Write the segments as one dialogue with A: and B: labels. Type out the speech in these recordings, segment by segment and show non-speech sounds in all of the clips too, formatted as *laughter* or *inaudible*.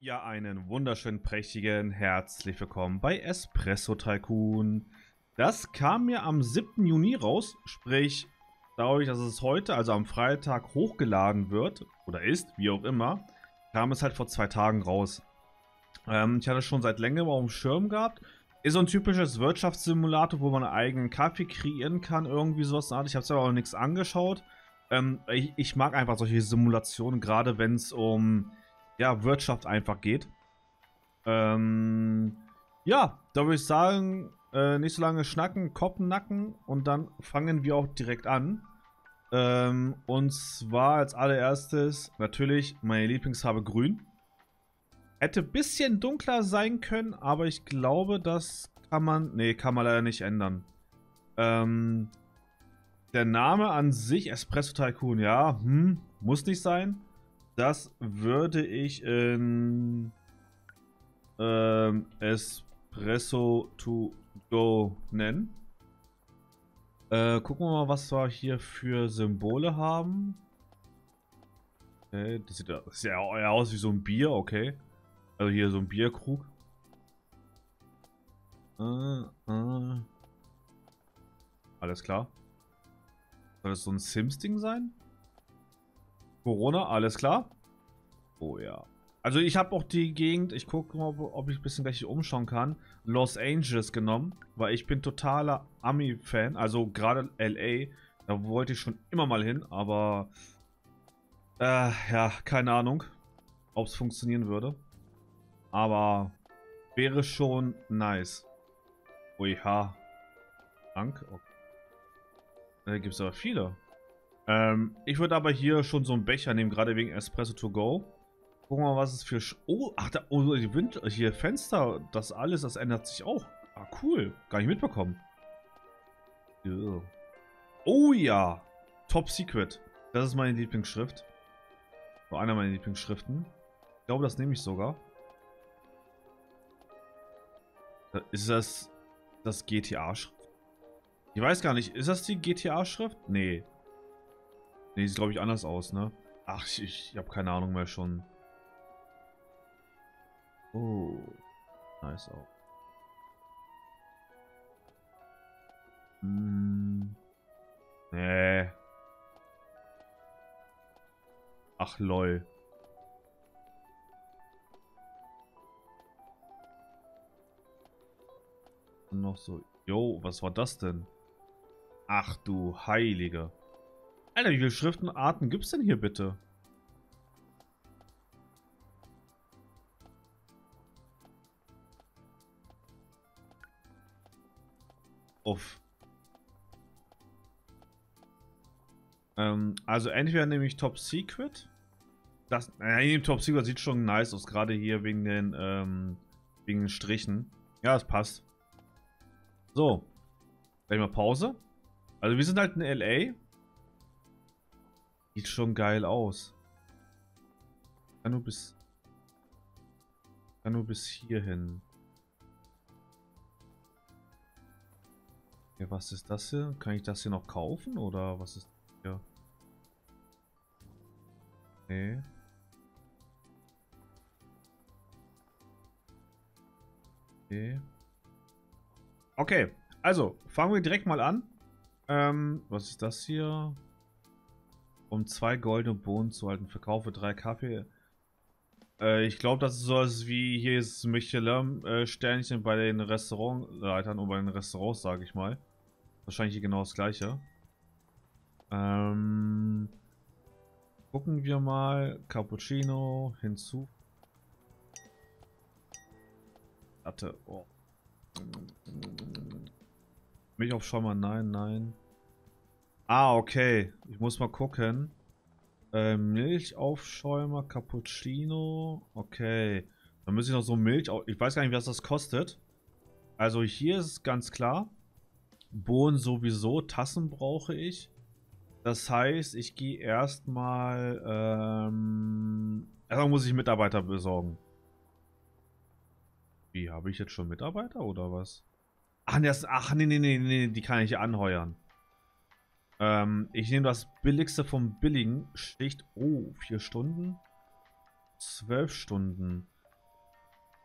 A: Ja, einen wunderschönen, prächtigen, herzlich willkommen bei Espresso Tycoon. Das kam mir am 7. Juni raus, sprich, dadurch, dass es heute, also am Freitag, hochgeladen wird, oder ist, wie auch immer, kam es halt vor zwei Tagen raus. Ähm, ich hatte es schon seit längerem auf dem Schirm gehabt. Ist so ein typisches Wirtschaftssimulator, wo man einen eigenen Kaffee kreieren kann, irgendwie sowas. Ich habe es aber auch nichts angeschaut. Ähm, ich, ich mag einfach solche Simulationen, gerade wenn es um ja, Wirtschaft einfach geht. Ähm, ja, da würde ich sagen, äh, nicht so lange schnacken, Koppen nacken und dann fangen wir auch direkt an. Ähm, und zwar als allererstes natürlich meine Lieblingsfarbe grün. Hätte ein bisschen dunkler sein können, aber ich glaube, das kann man, nee, kann man leider nicht ändern. Ähm, der Name an sich, Espresso Tycoon, ja, hm, muss nicht sein. Das würde ich in ähm, Espresso to go nennen. Äh, gucken wir mal, was wir hier für Symbole haben. Okay, das sieht das ja aus wie so ein Bier, okay. Also hier so ein Bierkrug. Äh, äh. Alles klar. Soll das so ein Sims-Ding sein? Corona, alles klar. Oh ja. Also ich habe auch die Gegend, ich gucke mal, ob ich ein bisschen gleich umschauen kann, Los Angeles genommen, weil ich bin totaler Ami-Fan, also gerade LA, da wollte ich schon immer mal hin, aber äh, ja, keine Ahnung, ob es funktionieren würde. Aber wäre schon nice. Ui, ha. Dank. Okay. Da gibt es aber viele. Ähm, ich würde aber hier schon so einen Becher nehmen, gerade wegen Espresso to go. Gucken wir mal, was es für... Sch oh, ach, da, oh, die Wind hier Fenster, das alles, das ändert sich auch. Ah, cool. Gar nicht mitbekommen. Yeah. Oh ja. Top Secret. Das ist meine Lieblingsschrift. So einer meiner Lieblingsschriften. Ich glaube, das nehme ich sogar. Ist das das GTA-Schrift? Ich weiß gar nicht. Ist das die GTA-Schrift? Nee. Nee, sieht glaube ich anders aus, ne? Ach, ich, ich habe keine Ahnung mehr schon. Oh. Nice auch. Hm. Nee. Ach, lol. noch so. Jo, was war das denn? Ach du Heilige. Alter, wie viele Schriftenarten gibt es denn hier bitte? Uff. Ähm, also entweder nehme ich Top Secret. Das, äh, Top Secret sieht schon nice aus, gerade hier wegen den, ähm, wegen den Strichen. Ja, das passt. So. Gleich mal Pause. Also wir sind halt in L.A. Sieht schon geil aus. Kann nur bis... Kann nur bis hierhin. Ja, was ist das hier? Kann ich das hier noch kaufen? Oder was ist hier? Nee. Okay. Okay, also fangen wir direkt mal an. Ähm, was ist das hier? Um zwei goldene Bohnen zu halten. Verkaufe drei Kaffee. Äh, ich glaube, das ist so was wie hier ist Michelin-Sternchen bei den Restaurantleitern und bei den Restaurants, sage ich mal. Wahrscheinlich hier genau das gleiche. Ähm, gucken wir mal. Cappuccino hinzu. Warte. Oh. Milch auf Schäumer, nein, nein. Ah, okay. Ich muss mal gucken. Äh, Milchaufschäumer, Cappuccino. Okay. Dann muss ich noch so Milch... Ich weiß gar nicht, was das kostet. Also hier ist es ganz klar. Bohnen sowieso. Tassen brauche ich. Das heißt, ich gehe erstmal... Ähm, erstmal muss ich Mitarbeiter besorgen. Wie, habe ich jetzt schon Mitarbeiter oder was? Ach, das, ach nee, nee, nee, nee, die kann ich anheuern. Ähm, ich nehme das billigste vom billigen. Sticht. Oh, vier Stunden? Zwölf Stunden.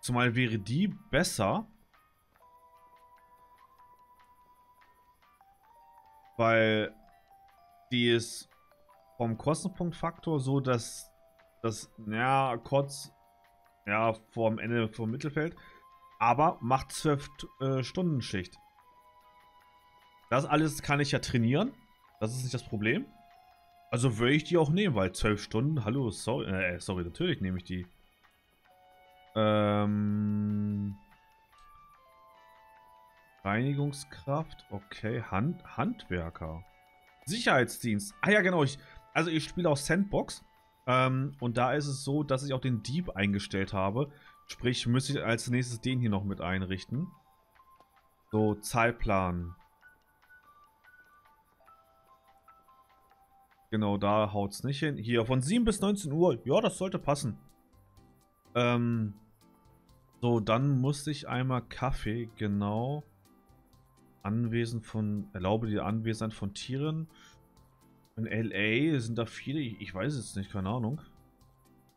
A: Zumal wäre die besser. Weil die ist vom Kostenpunktfaktor so, dass das, ja, kurz, ja, vor dem Ende vom Mittelfeld, aber macht 12 äh, Stunden Schicht. Das alles kann ich ja trainieren. Das ist nicht das Problem. Also würde ich die auch nehmen, weil 12 Stunden, hallo, sorry, äh, sorry, natürlich nehme ich die. Ähm, Reinigungskraft, okay, Hand, Handwerker. Sicherheitsdienst. Ah ja, genau, ich, also ich spiele auch Sandbox. Ähm, und da ist es so, dass ich auch den Dieb eingestellt habe. Sprich, müsste ich als nächstes den hier noch mit einrichten. So, Zeitplan. Genau, da haut es nicht hin. Hier, von 7 bis 19 Uhr. Ja, das sollte passen. Ähm, so, dann musste ich einmal Kaffee, genau. Anwesen von, erlaube die Anwesenheit von Tieren. In L.A. sind da viele, ich, weiß es nicht, keine Ahnung.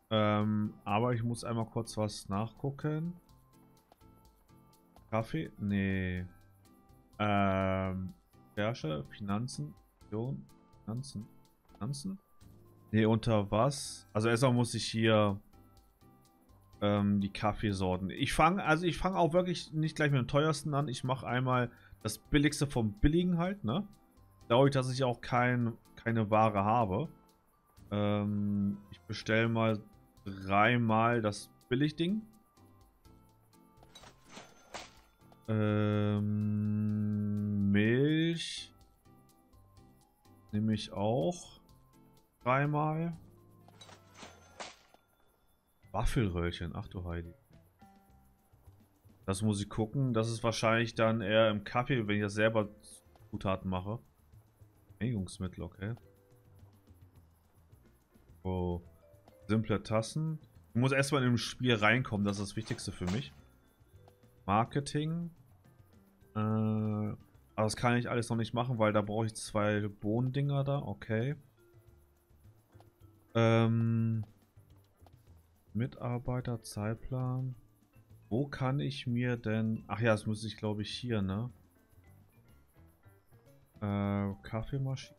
A: Ähm, aber ich muss einmal kurz was nachgucken. Kaffee? Nee. Ähm, Recherche, Finanzen, Finanzen. Pflanzen? Ne, unter was? Also erstmal muss ich hier ähm, die Kaffeesorten. Ich fange, also ich fange auch wirklich nicht gleich mit dem teuersten an. Ich mache einmal das billigste vom billigen halt, ne? Dadurch, dass ich auch kein, keine Ware habe. Ähm, ich bestelle mal dreimal das Billigding. Ähm, Milch nehme ich auch. Dreimal. Waffelröllchen, ach du Heidi. Das muss ich gucken. Das ist wahrscheinlich dann eher im Kaffee, wenn ich das selber Zutaten mache. Reinigungsmittel, okay. Oh. Simple Tassen. Ich muss erstmal in dem Spiel reinkommen, das ist das Wichtigste für mich. Marketing. Äh, aber das kann ich alles noch nicht machen, weil da brauche ich zwei Bohnendinger da, okay. Ähm, Mitarbeiter, Zeitplan. Wo kann ich mir denn... Ach ja, das muss ich glaube ich hier, ne? Äh, Kaffeemaschine.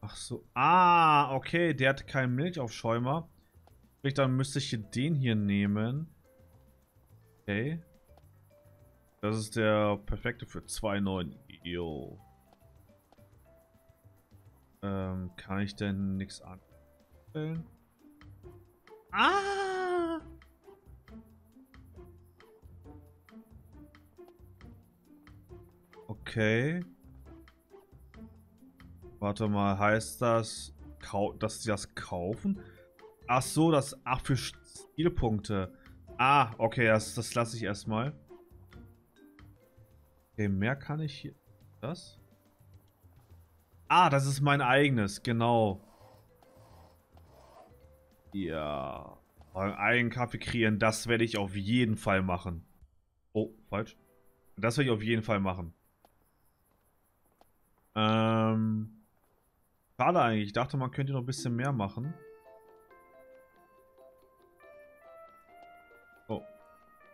A: Ach so. Ah, okay. Der hat keinen Milchaufschäumer. Sprich, dann müsste ich den hier nehmen. Okay. Das ist der perfekte für 2,9. Jo. Ähm, kann ich denn nichts anstellen? Ah! Okay. Warte mal, heißt das, dass sie das kaufen? Ach so, das, ach für Stilpunkte. Ah, okay, das, das lasse ich erstmal. Okay, mehr kann ich hier. Das? Ah, das ist mein eigenes, genau. Ja. Einen eigenen Kaffee kreieren, das werde ich auf jeden Fall machen. Oh, falsch. Das werde ich auf jeden Fall machen. Ähm. Schade eigentlich. Ich dachte, man könnte noch ein bisschen mehr machen. Oh.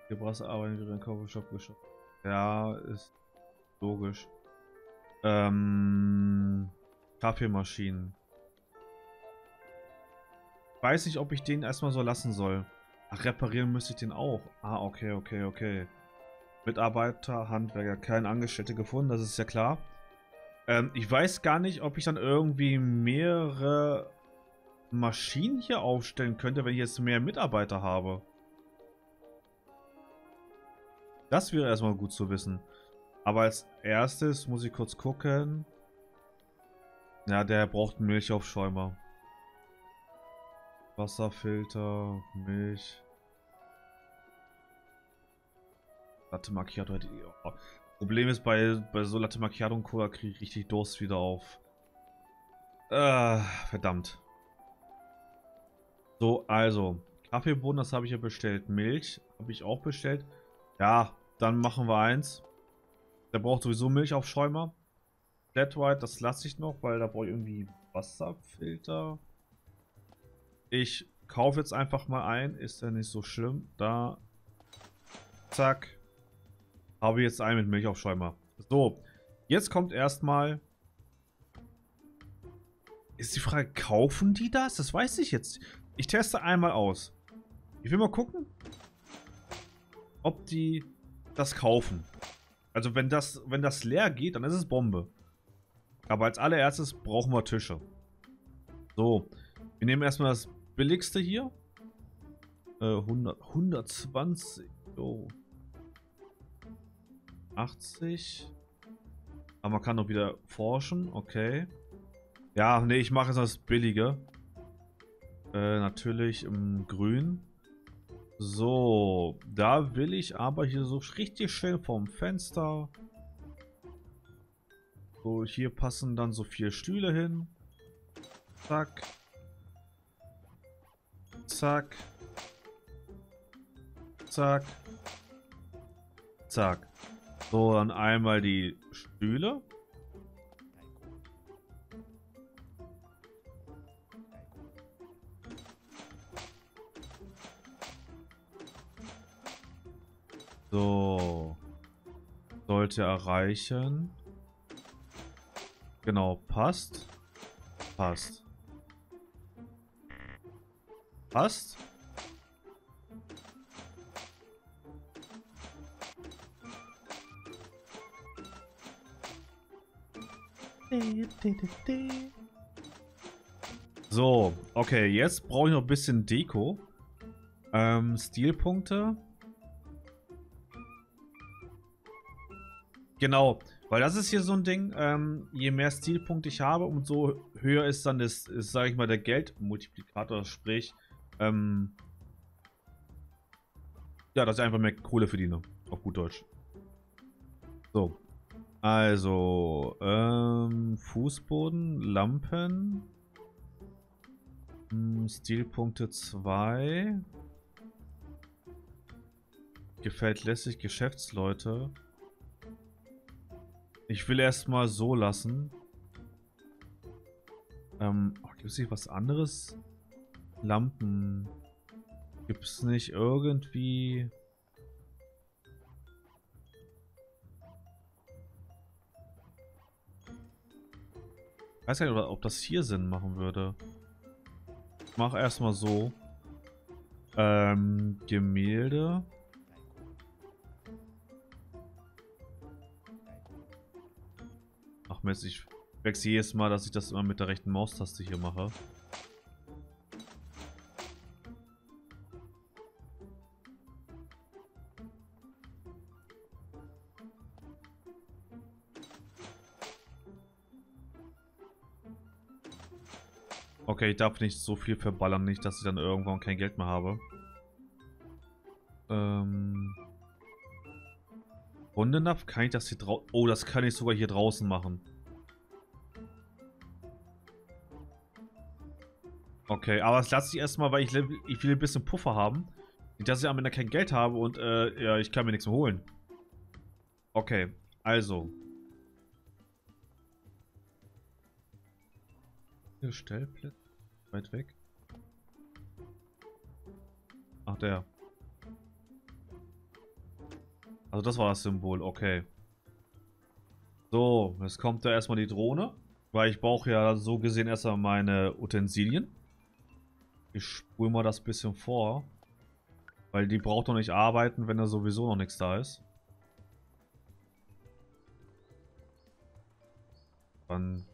A: Du arbeiten wieder in Coffeeshop geschafft. Ja, ist logisch. Ähm, Kaffeemaschinen. Weiß nicht, ob ich den erstmal so lassen soll. Ach, reparieren müsste ich den auch. Ah, okay, okay, okay. Mitarbeiter, Handwerker, keine Angestellte gefunden, das ist ja klar. Ähm, ich weiß gar nicht, ob ich dann irgendwie mehrere Maschinen hier aufstellen könnte, wenn ich jetzt mehr Mitarbeiter habe. Das wäre erstmal gut zu wissen. Aber als erstes muss ich kurz gucken. Ja, der braucht Milchaufschäumer. Wasserfilter, Milch. Latte Macchiato hätte. Oh. Problem ist, bei, bei so Latte Macchiato und Cola kriege ich richtig Durst wieder auf. Äh, verdammt. So, also. Kaffeebohnen, das habe ich ja bestellt. Milch habe ich auch bestellt. Ja, dann machen wir eins. Der braucht sowieso Milchaufschäumer. Flat White, das lasse ich noch, weil da brauche ich irgendwie Wasserfilter. Ich kaufe jetzt einfach mal ein. Ist ja nicht so schlimm. Da. Zack. Habe jetzt einen mit Milchaufschäumer. So. Jetzt kommt erstmal... Ist die Frage, kaufen die das? Das weiß ich jetzt. Ich teste einmal aus. Ich will mal gucken, ob die das kaufen. Also wenn das, wenn das leer geht, dann ist es Bombe. Aber als allererstes brauchen wir Tische. So, wir nehmen erstmal das billigste hier. Äh, 100, 120. Oh. 80. Aber man kann noch wieder forschen. Okay. Ja, nee, ich mache jetzt das billige. Äh, natürlich im Grün. So, da will ich aber hier so richtig schön vom Fenster. So, hier passen dann so vier Stühle hin. Zack. Zack. Zack. Zack. So, dann einmal die Stühle. Sollte erreichen. Genau, passt. Passt. Passt. So, okay, jetzt brauche ich noch ein bisschen Deko. Ähm, Stilpunkte. Genau, weil das ist hier so ein Ding, ähm, je mehr Stilpunkte ich habe, umso höher ist dann das, sage ich mal, der Geldmultiplikator, sprich, ähm, ja, dass ich einfach mehr Kohle verdiene, auf gut Deutsch. So, also, ähm, Fußboden, Lampen, hm, Stilpunkte 2, gefällt lässig Geschäftsleute, ich will erstmal so lassen. Ähm, oh, gibt es nicht was anderes? Lampen. Gibt es nicht irgendwie... Ich weiß gar nicht, ob das hier Sinn machen würde. Ich mache erstmal so. Ähm, Gemälde. Ach Mist, ich wechsle jedes Mal, dass ich das immer mit der rechten Maustaste hier mache. Okay, ich darf nicht so viel verballern, nicht, dass ich dann irgendwann kein Geld mehr habe. Ähm... Hundenapf, kann ich das hier draußen... Oh, das kann ich sogar hier draußen machen. Okay, aber das lasse ich erstmal, weil ich, ich will ein bisschen Puffer haben. Nicht, dass ich am Ende kein Geld habe und äh, ja, ich kann mir nichts mehr holen. Okay, also. Hier Stellplätze. Weit weg. Ach, der. Also das war das Symbol, okay. So, jetzt kommt da erstmal die Drohne. Weil ich brauche ja so gesehen erstmal meine Utensilien. Ich spule mal das bisschen vor. Weil die braucht doch nicht arbeiten, wenn da sowieso noch nichts da ist. Dann...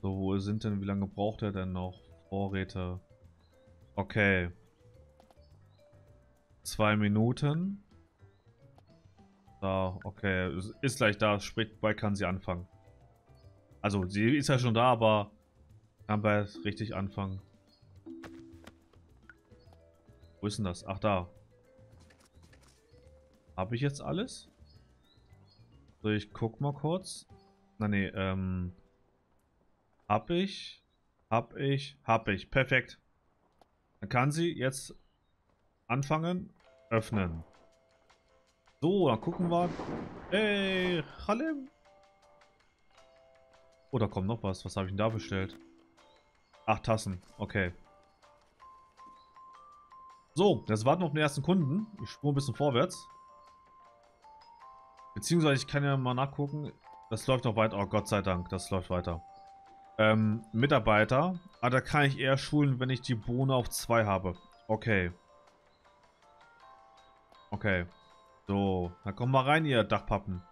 A: So, wo sind denn, wie lange braucht er denn noch? Vorräte. Okay. Zwei Minuten. Da, okay. Ist gleich da, sprich, bald kann sie anfangen. Also, sie ist ja schon da, aber kann bald richtig anfangen. Wo ist denn das? Ach, da. Habe ich jetzt alles? So, ich guck mal kurz. Na, nee, ähm. Hab ich? Hab ich? Hab ich. Perfekt. Dann kann sie jetzt anfangen. Öffnen. So, dann gucken wir. Ey, Halim. Oh, da kommt noch was. Was habe ich denn da bestellt? Acht Tassen, okay. So, das warten auf den ersten Kunden. Ich spule ein bisschen vorwärts. Beziehungsweise ich kann ja mal nachgucken. Das läuft noch weiter. Oh Gott sei Dank, das läuft weiter. Ähm, Mitarbeiter. Ah, da kann ich eher schulen, wenn ich die Bohne auf 2 habe. Okay. Okay. So, dann kommt mal rein, ihr Dachpappen.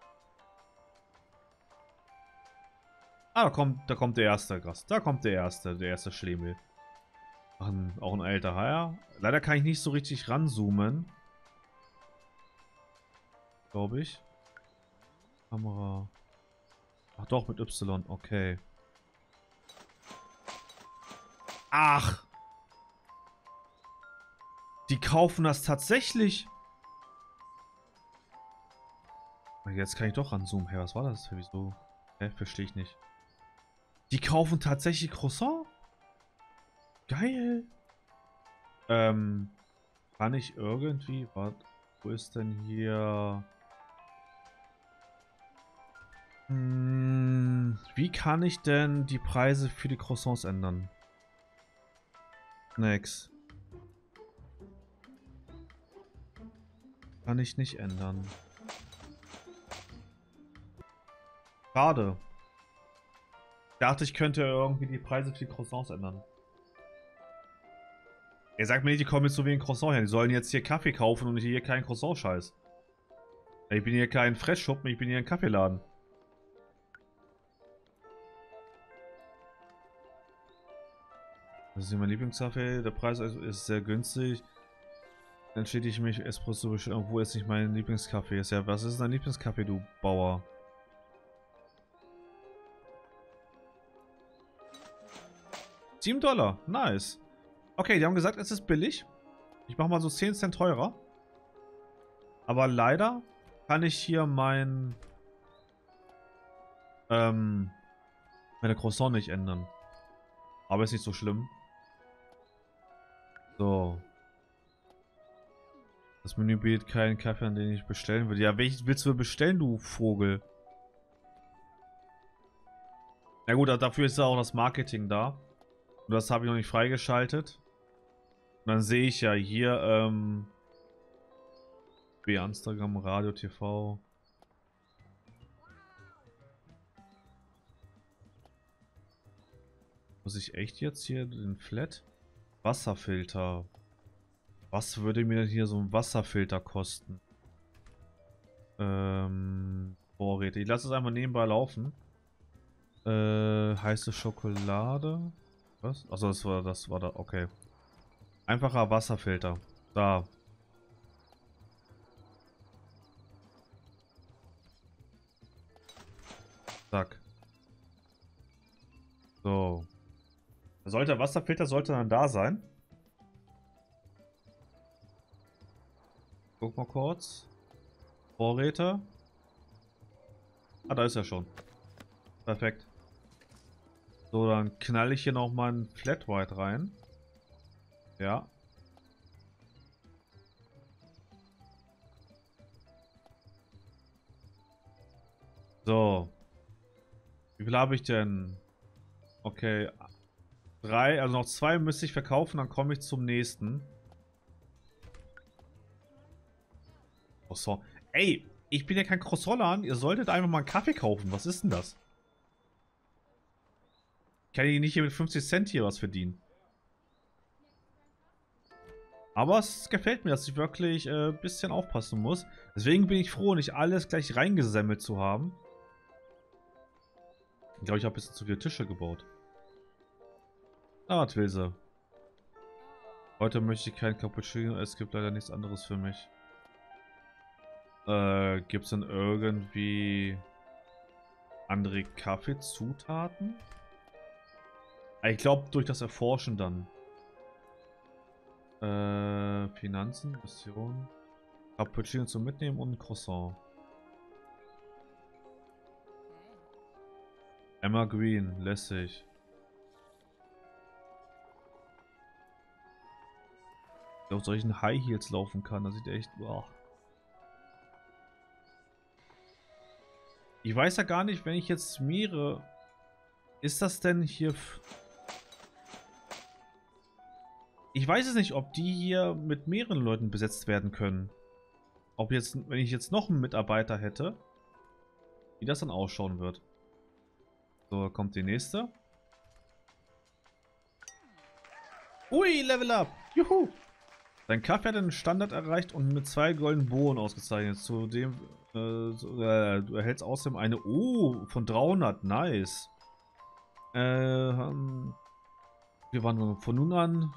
A: Ah, da kommt, da kommt der erste Gast. Da kommt der erste, der erste Schlemiel. Auch ein, auch ein älterer, ja. Leider kann ich nicht so richtig ranzoomen. Glaube ich. Kamera. Ach doch, mit Y. Okay. Ach. Die kaufen das tatsächlich. Jetzt kann ich doch ranzoomen. Hey, was war das? Wieso? Hä, verstehe ich nicht. Die kaufen tatsächlich Croissant? Geil. Ähm, kann ich irgendwie... Warte, wo ist denn hier... Hm, wie kann ich denn die Preise für die Croissants ändern? Nix. Kann ich nicht ändern. Schade. Ich dachte, ich könnte irgendwie die Preise für die Croissants ändern. Er sagt mir nicht, die kommen jetzt so wie ein Croissant her. Die sollen jetzt hier Kaffee kaufen und hier keinen Croissant-Scheiß. Ich bin hier kein Fressschuppen, ich bin hier ein Kaffeeladen. Das ist mein Lieblingskaffee. Der Preis ist sehr günstig. Dann steht ich mich Espresso obwohl es nicht mein Lieblingskaffee ist. Ja, was ist dein Lieblingskaffee, du Bauer? 7 Dollar. Nice. Okay, die haben gesagt, es ist billig. Ich mache mal so 10 Cent teurer. Aber leider kann ich hier mein... Ähm... Meine Croissant nicht ändern. Aber ist nicht so schlimm. So. Das Menü bietet keinen Kaffee, an den ich bestellen würde. Ja, welchen willst du bestellen, du Vogel? Na gut, dafür ist ja auch das Marketing da. Das habe ich noch nicht freigeschaltet. Und dann sehe ich ja hier, ähm, wie Instagram, Radio, TV. Muss ich echt jetzt hier den Flat? Wasserfilter. Was würde mir denn hier so ein Wasserfilter kosten? Ähm, Vorräte. Ich lasse es einfach nebenbei laufen. Äh, heiße Schokolade. Was? Achso, das war das war da. Okay. Einfacher Wasserfilter. Da. Zack. So. Sollte Wasserfilter sollte dann da sein. Guck mal kurz. Vorräte. Ah, da ist er schon. Perfekt. So, dann knall ich hier nochmal ein Flat White rein. Ja. So. Wie viel habe ich denn? Okay. Drei, also noch zwei müsste ich verkaufen, dann komme ich zum nächsten. Croissant. Ey, ich bin ja kein Croissant-Laden. Ihr solltet einfach mal einen Kaffee kaufen. Was ist denn das? Kann ich nicht hier mit 50 Cent hier was verdienen. Aber es gefällt mir, dass ich wirklich ein äh, bisschen aufpassen muss. Deswegen bin ich froh, nicht alles gleich reingesammelt zu haben. Ich glaube, ich habe ein bisschen zu viele Tische gebaut. Ah, was will sie? Heute möchte ich kein Cappuccino, es gibt leider nichts anderes für mich. Äh, gibt es denn irgendwie andere Kaffeezutaten? Ich glaube, durch das Erforschen dann. Äh, Finanzen, Mission. Cappuccino zum Mitnehmen und Croissant. Emma Green, lässig. Der auf solchen High Heels laufen kann, das sieht echt... Boah. Ich weiß ja gar nicht, wenn ich jetzt Meere... Ist das denn hier... Ich weiß es nicht, ob die hier mit mehreren Leuten besetzt werden können. Ob jetzt, wenn ich jetzt noch einen Mitarbeiter hätte, wie das dann ausschauen wird. So, kommt die nächste. Ui, Level Up! Juhu! Dein Kaffee hat den Standard erreicht und mit zwei goldenen Bohnen ausgezeichnet. Zudem, äh, äh, du erhältst außerdem eine, oh, von 300, nice. Äh, ähm, wir waren von nun an,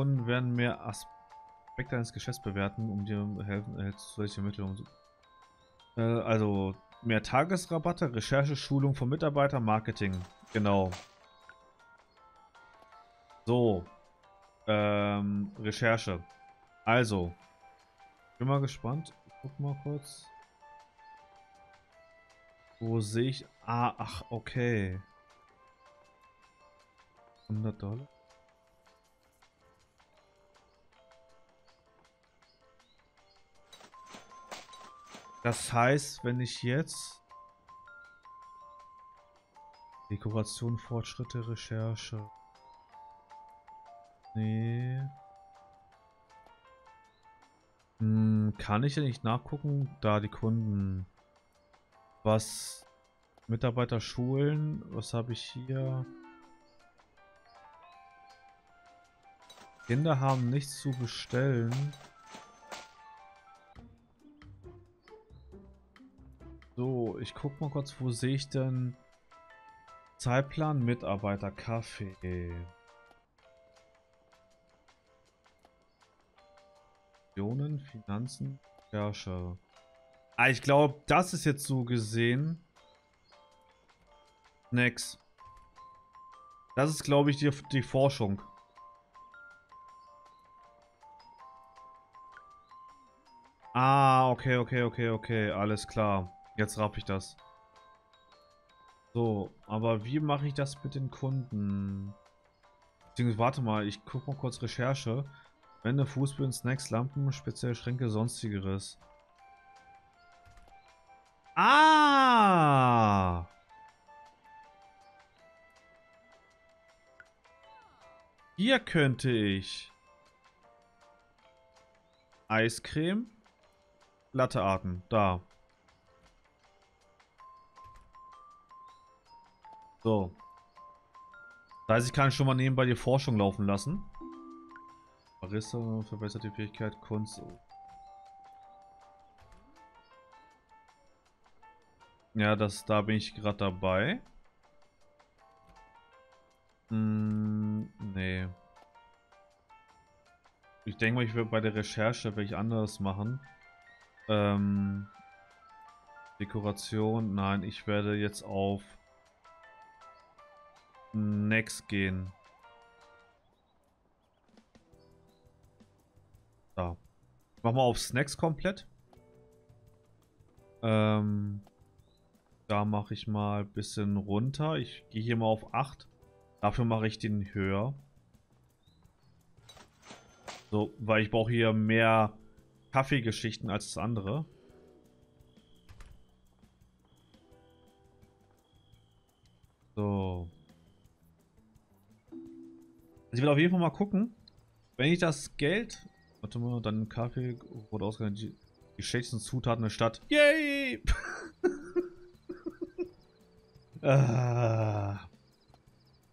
A: Kunden werden mehr Aspekte deines Geschäfts bewerten, um dir helfen, erhältst solche Mittel. Um, äh, also, mehr Tagesrabatte, Recherche, Schulung von Mitarbeitern, Marketing, genau. So, ähm, Recherche. Also, bin mal gespannt. Guck mal kurz. Wo sehe ich... Ah, ach, okay. 100 Dollar. Das heißt, wenn ich jetzt Dekoration, Fortschritte, Recherche. Nee. Hm, kann ich ja nicht nachgucken, da die Kunden. Was Mitarbeiter schulen, was habe ich hier? Kinder haben nichts zu bestellen. So, ich guck mal kurz, wo sehe ich denn Zeitplan Mitarbeiter Kaffee. Finanzen, Herrscher. Ah, ich glaube, das ist jetzt so gesehen. Next. Das ist, glaube ich, die, die Forschung. Ah, okay, okay, okay, okay. Alles klar. Jetzt raff ich das. So, aber wie mache ich das mit den Kunden? Beziehungsweise, warte mal, ich gucke mal kurz Recherche. Wände, Fußböden, Snacks, Lampen, spezielle Schränke, sonstigeres. Ah! Hier könnte ich Eiscreme, Lattearten, da. So. Das heißt, ich kann schon mal nebenbei die Forschung laufen lassen. Barista verbessert die Fähigkeit Kunst. Ja, das, da bin ich gerade dabei. Hm, nee. Ich denke mal, ich werde bei der Recherche ich anderes machen. Ähm, Dekoration, nein, ich werde jetzt auf Next gehen. Da. Ich mach mal auf Snacks komplett. Ähm, da mache ich mal ein bisschen runter. Ich gehe hier mal auf 8. Dafür mache ich den höher. So, weil ich brauche hier mehr Kaffeegeschichten als das andere. Also ich will auf jeden Fall mal gucken, wenn ich das Geld Warte mal, dann Kaffee wurde ausgegangen. Die, die schlechtesten Zutaten der Stadt. Yay! *laughs* ah.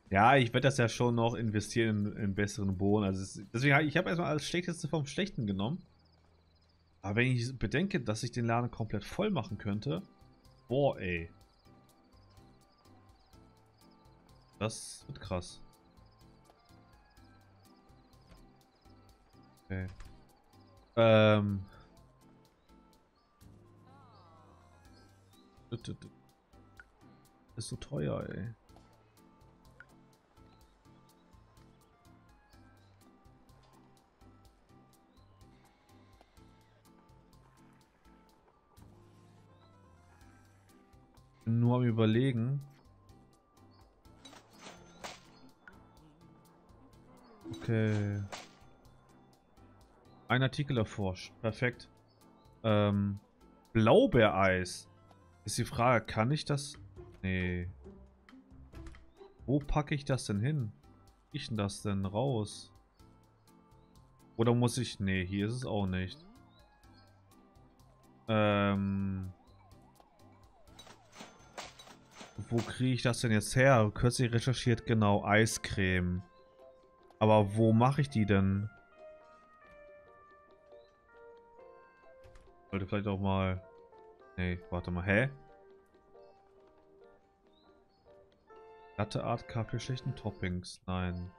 A: Ja, ich werde das ja schon noch investieren in, in besseren Bohnen. Also es, deswegen, ich habe erstmal alles Schlechteste vom Schlechten genommen. Aber wenn ich bedenke, dass ich den Laden komplett voll machen könnte. Boah, ey. Das wird krass. Ähm. Ist so teuer, ey. Nur am überlegen. Okay. Ein Artikel erforscht. Perfekt. Ähm, Blaubeereis. Ist die Frage, kann ich das... Nee. Wo packe ich das denn hin? Ich denn das denn raus? Oder muss ich... Nee, hier ist es auch nicht. Ähm... Wo kriege ich das denn jetzt her? Kürzlich recherchiert, genau, Eiscreme. Aber wo mache ich die denn? Sollte vielleicht auch mal... Nee, warte mal. Hä? Latte Art, Kaffeeschichten, Toppings. Nein.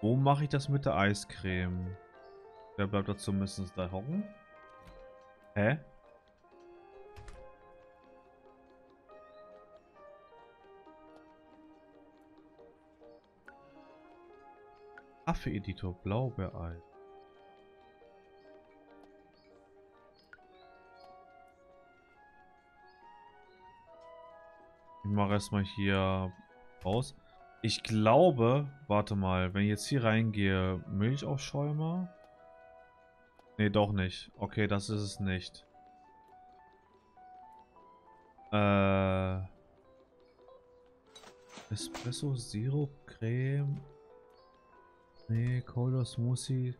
A: Wo mache ich das mit der Eiscreme? Wer bleibt da zumindest da hocken? Hä? Kaffee-Editor, Blaubeereis. Ich mache erstmal hier raus. Ich glaube, warte mal, wenn ich jetzt hier reingehe, Milchaufschäumer? Ne, doch nicht. Okay, das ist es nicht. Äh... Espresso, Sirup, Creme. Nee, Cola Smoothie.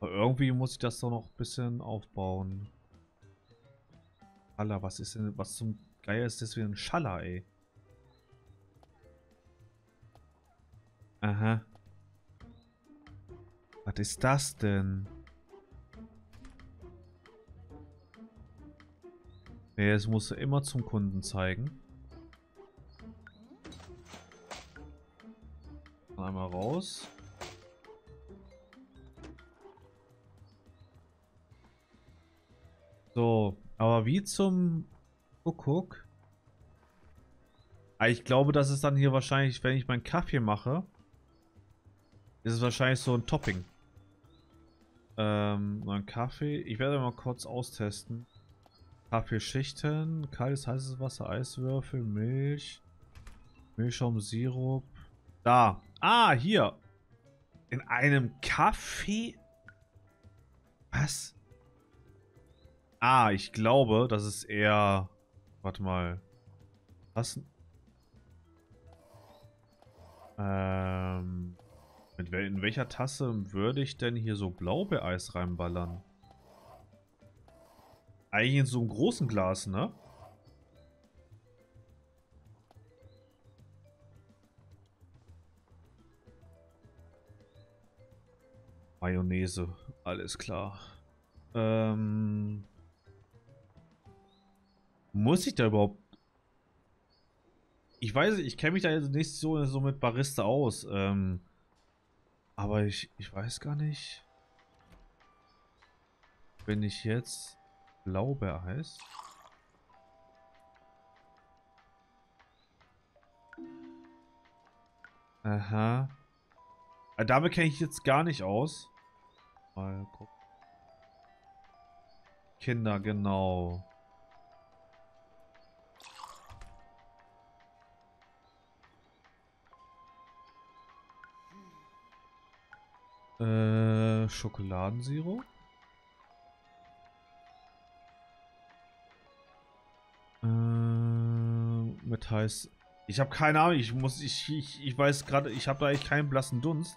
A: Aber irgendwie muss ich das doch noch ein bisschen aufbauen. Alter, was ist denn, was zum Geier ist das wie ein Schaller, ey? Aha. Was ist das denn? Nee, es muss immer zum Kunden zeigen. Einmal raus. Wie zum Kuckuck? Ah, ich glaube, das ist dann hier wahrscheinlich, wenn ich meinen Kaffee mache, ist es wahrscheinlich so ein Topping. Ähm, ein Kaffee. Ich werde mal kurz austesten. Kaffeeschichten, kaltes, heißes Wasser, Eiswürfel, Milch, Milchschaum, Sirup. Da. Ah, hier. In einem Kaffee? Was? Ah, ich glaube, das ist eher... Warte mal. Was? Ähm... Mit wel in welcher Tasse würde ich denn hier so Blaubeereis reinballern? Eigentlich in so einem großen Glas, ne? Mayonnaise, alles klar. Ähm... Muss ich da überhaupt... Ich weiß, ich kenne mich da jetzt nicht so, so mit Barista aus. Ähm, aber ich, ich weiß gar nicht. Wenn ich jetzt Blaubeer heißt. Aha. Äh, damit kenne ich jetzt gar nicht aus. Mal gucken. Kinder, genau. Äh, Schokoladensirup. Äh, mit heiß. Ich habe keine Ahnung, ich muss, ich, ich, ich weiß gerade, ich habe da eigentlich keinen blassen Dunst.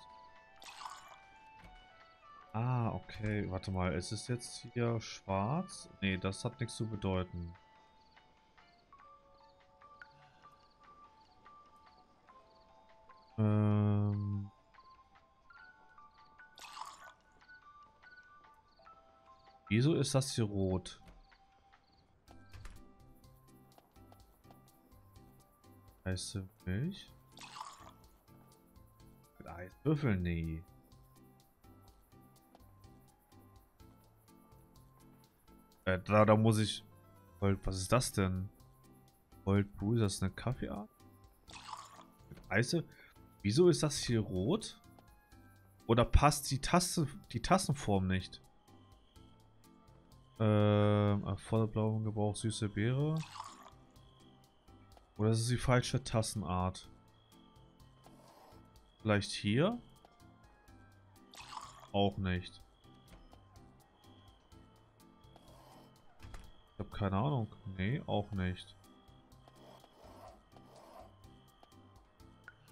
A: Ah, okay, warte mal, ist es jetzt hier schwarz? Nee, das hat nichts zu bedeuten. Ähm... Wieso ist das hier rot? Heiße Milch? Mit Eiswürfel? Nee. Äh, da, da muss ich... Was ist das denn? Goldbu, ist das eine Kaffeeart? Eise? Wieso ist das hier rot? Oder passt die Tasse, die Tassenform nicht? Ähm, Vollblau Gebrauch süße Beere. Oder ist es die falsche Tassenart? Vielleicht hier? Auch nicht. Ich habe keine Ahnung. Nee, auch nicht.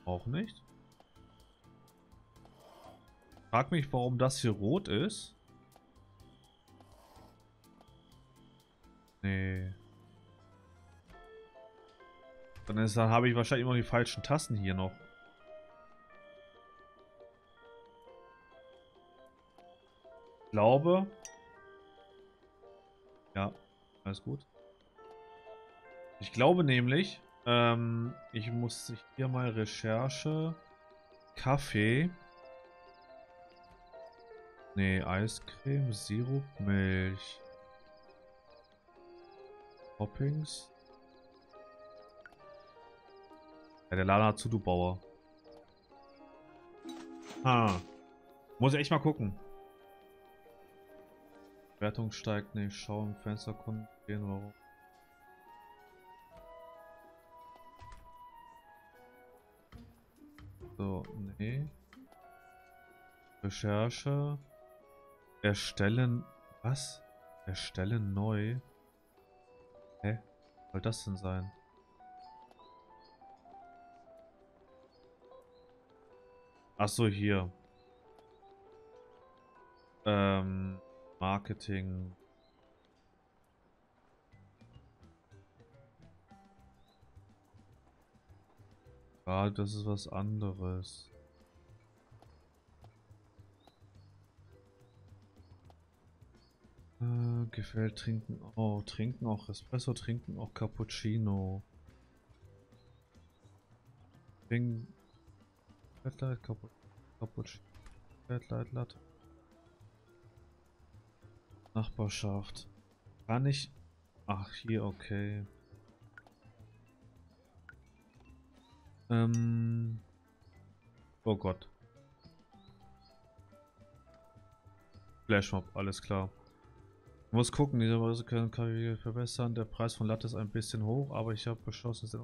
A: Auch nicht? Frag mich, warum das hier rot ist. Nee. Dann, dann habe ich wahrscheinlich immer die falschen Tasten hier noch. Ich glaube. Ja, alles gut. Ich glaube nämlich, ähm, ich muss hier mal Recherche. Kaffee. Nee, Eiscreme, Sirup, Milch. Toppings. Ja, der Laden hat zu, du Bauer. Ah. Muss ich echt mal gucken. Wertung steigt nicht. Schau im Fensterkunden gehen, warum? So, nee. Recherche. Erstellen. Was? Erstellen neu. Hä? Was soll das denn sein? Ach so, hier. Ähm, Marketing. Ah, das ist was anderes. Äh, gefällt trinken. Oh, trinken auch Espresso, trinken auch Cappuccino. Trinken. Light, Cappuccino. Light Latte. Nachbarschaft. Kann ich. Ach, hier, okay. Ähm. Oh Gott. Flashmob, alles klar. Muss gucken, diese Weise können KI verbessern. Der Preis von Latte ist ein bisschen hoch, aber ich habe beschlossen, es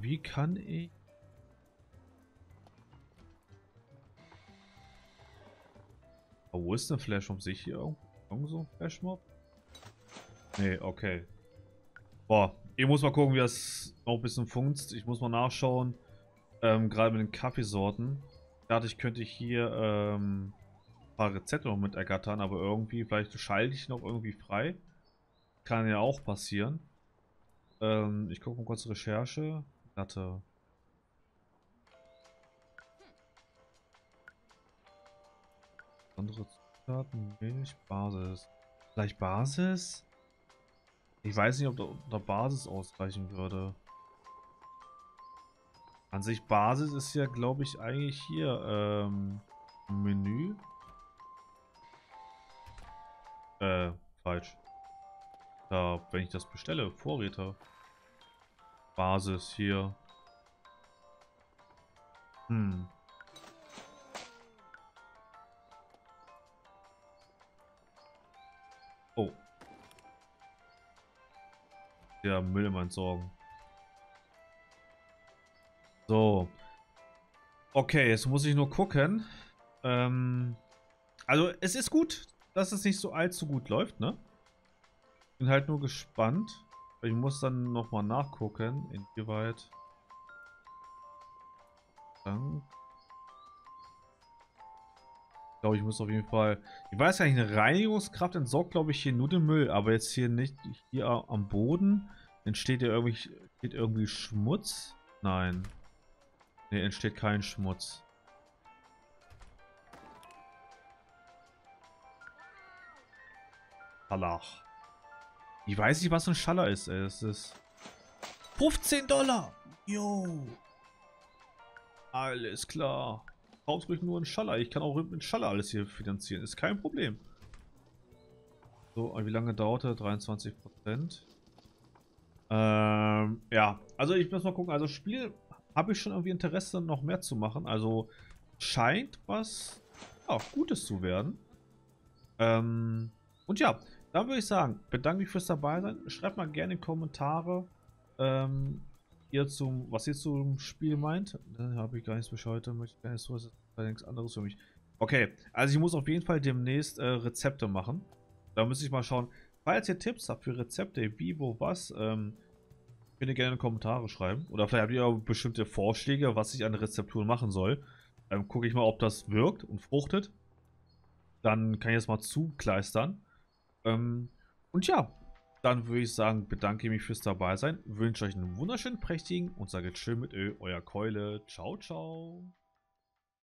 A: Wie kann ich... Oh, wo ist denn Flashmob? Sehe ich hier irgendwo so Flashmob? Nee, okay. Boah, ich muss mal gucken, wie das noch ein bisschen funzt. Ich muss mal nachschauen. Ähm, gerade mit den Kaffeesorten. Dadurch könnte ich hier ähm, paar Rezepte noch mit ergattern, aber irgendwie, vielleicht schalte ich noch irgendwie frei. Kann ja auch passieren. Ähm, ich gucke mal kurz Recherche. Latte. Andere Zutaten, Milch, Basis. Vielleicht Basis? Ich weiß nicht, ob der, der Basis ausreichen würde. An sich Basis ist ja, glaube ich, eigentlich hier ähm, Menü. Äh, falsch. Da, wenn ich das bestelle, Vorräte. Basis hier. Hm. Oh. Ja, Müll im Entsorgen. So. Okay, jetzt muss ich nur gucken. Ähm, also, es ist gut, dass es nicht so allzu gut läuft, ne? Bin halt nur gespannt. Ich muss dann nochmal nachgucken, inwieweit... Dank. Ich glaube, ich muss auf jeden Fall... Ich weiß ja nicht, eine Reinigungskraft entsorgt, glaube ich, hier nur den Müll. Aber jetzt hier nicht... Hier am Boden entsteht ja irgendwie, entsteht irgendwie Schmutz. Nein. Ne, entsteht kein Schmutz. Schalach. Ich weiß nicht, was ein Schaller ist, ey. Es ist 15 Dollar. Jo. Alles klar. Brauchst ruhig nur einen Schaller. Ich kann auch mit Schaller alles hier finanzieren. Ist kein Problem. So, wie lange dauert er? 23 Prozent. Ähm, ja. Also ich muss mal gucken. Also Spiel habe ich schon irgendwie Interesse, noch mehr zu machen. Also scheint was ja, Gutes zu werden. Ähm, und ja, dann würde ich sagen, bedanke mich fürs dabei sein. Schreibt mal gerne in Kommentare, ähm, ihr zum, was ihr zum Spiel meint. Dann habe ich gar nichts bis heute, möchte ich gar nicht so, ist nichts anderes für mich. Okay, also ich muss auf jeden Fall demnächst äh, Rezepte machen. Da müsste ich mal schauen, falls ihr Tipps habt für Rezepte, wie, wo, was, ähm, Könnt ihr gerne in die Kommentare schreiben. Oder vielleicht habt ihr auch bestimmte Vorschläge, was ich an Rezepturen machen soll. Dann gucke ich mal, ob das wirkt und fruchtet. Dann kann ich das mal zukleistern. Ähm, und ja, dann würde ich sagen, bedanke ich mich fürs dabei sein, wünsche euch einen wunderschönen, prächtigen und sage Chill mit Ö, euer Keule. Ciao, ciao.